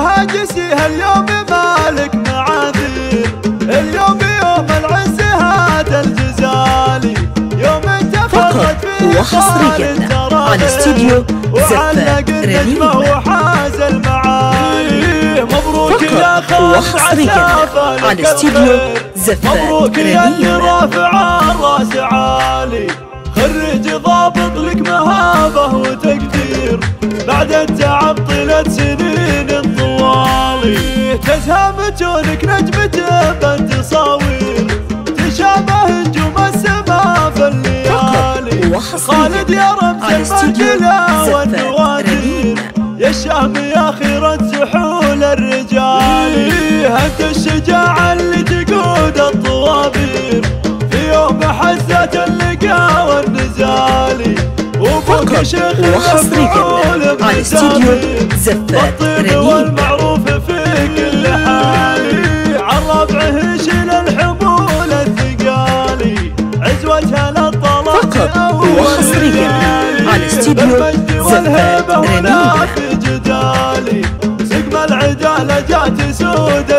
هاجسي هاليوم مالك معاذير اليوم يوم العز هذا الجزالي يوم فقط وحصريا على استديو زفة رنيمة وحاز المعالي. مبروك يا على استديو زفة مبروك يا اللي رافع الراس عالي. خرج ضابط لك مهابه وتقدير بعد التعب مجونك نجمة بتصاوير تشابه نجوم السما في الليالي خالد يا رمز زفة والنوادر. يا الشام يا خيرة سحول الرجال. أنت الشجاعة اللي تقود الطوابير. في يوم حزة اللقاء والنزال. وابوك فقط. شيخ المفعول. زفة الطيب رنيمة. رنيمة. في جدالي سقم العدالة جات سود